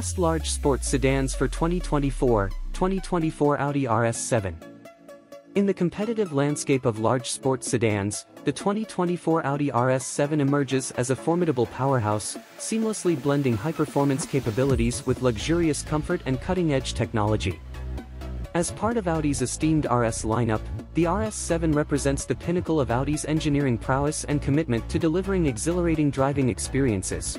Best Large Sports Sedans for 2024, 2024 Audi RS7. In the competitive landscape of large sports sedans, the 2024 Audi RS7 emerges as a formidable powerhouse, seamlessly blending high-performance capabilities with luxurious comfort and cutting-edge technology. As part of Audi's esteemed RS lineup, the RS7 represents the pinnacle of Audi's engineering prowess and commitment to delivering exhilarating driving experiences.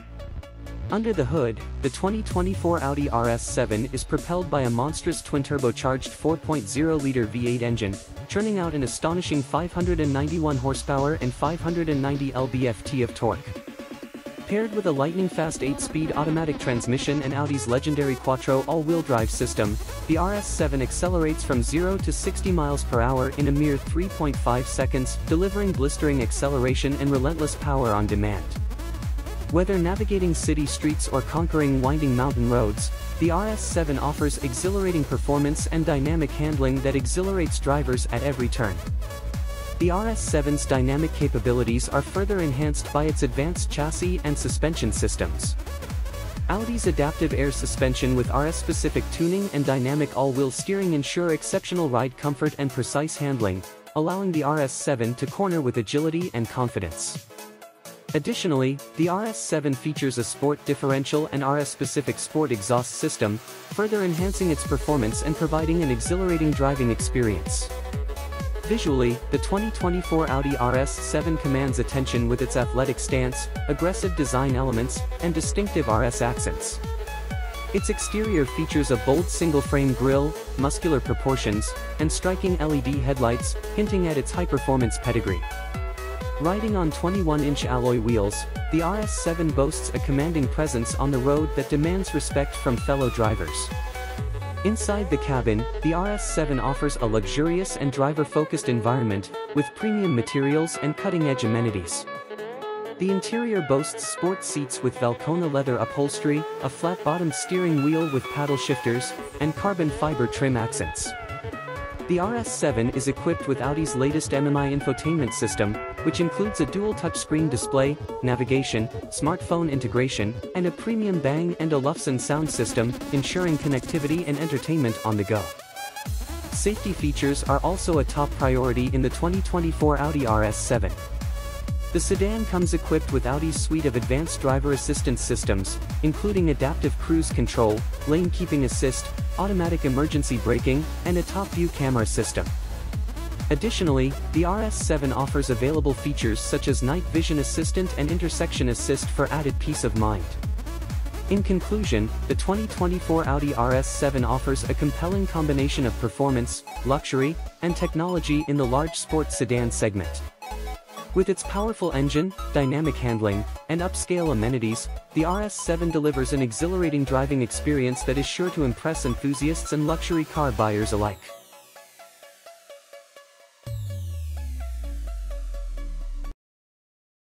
Under the hood, the 2024 Audi RS7 is propelled by a monstrous twin-turbocharged 4.0-liter V8 engine, churning out an astonishing 591 horsepower and 590 lb-ft of torque. Paired with a lightning-fast 8-speed automatic transmission and Audi's legendary Quattro all-wheel drive system, the RS7 accelerates from 0 to 60 miles per hour in a mere 3.5 seconds, delivering blistering acceleration and relentless power on demand. Whether navigating city streets or conquering winding mountain roads, the RS7 offers exhilarating performance and dynamic handling that exhilarates drivers at every turn. The RS7's dynamic capabilities are further enhanced by its advanced chassis and suspension systems. Audi's adaptive air suspension with RS-specific tuning and dynamic all-wheel steering ensure exceptional ride comfort and precise handling, allowing the RS7 to corner with agility and confidence. Additionally, the RS7 features a sport differential and RS-specific sport exhaust system, further enhancing its performance and providing an exhilarating driving experience. Visually, the 2024 Audi RS7 commands attention with its athletic stance, aggressive design elements, and distinctive RS accents. Its exterior features a bold single-frame grille, muscular proportions, and striking LED headlights, hinting at its high-performance pedigree. Riding on 21-inch alloy wheels, the RS7 boasts a commanding presence on the road that demands respect from fellow drivers. Inside the cabin, the RS7 offers a luxurious and driver-focused environment, with premium materials and cutting-edge amenities. The interior boasts sport seats with Valcona leather upholstery, a flat-bottomed steering wheel with paddle shifters, and carbon fiber trim accents. The RS7 is equipped with Audi's latest MMI infotainment system, which includes a dual touchscreen display, navigation, smartphone integration, and a premium Bang & Olufsen sound system, ensuring connectivity and entertainment on the go. Safety features are also a top priority in the 2024 Audi RS7. The sedan comes equipped with Audi's suite of advanced driver assistance systems, including adaptive cruise control, lane keeping assist, automatic emergency braking, and a top-view camera system. Additionally, the RS7 offers available features such as night vision assistant and intersection assist for added peace of mind. In conclusion, the 2024 Audi RS7 offers a compelling combination of performance, luxury, and technology in the large sports sedan segment. With its powerful engine, dynamic handling, and upscale amenities, the RS7 delivers an exhilarating driving experience that is sure to impress enthusiasts and luxury car buyers alike.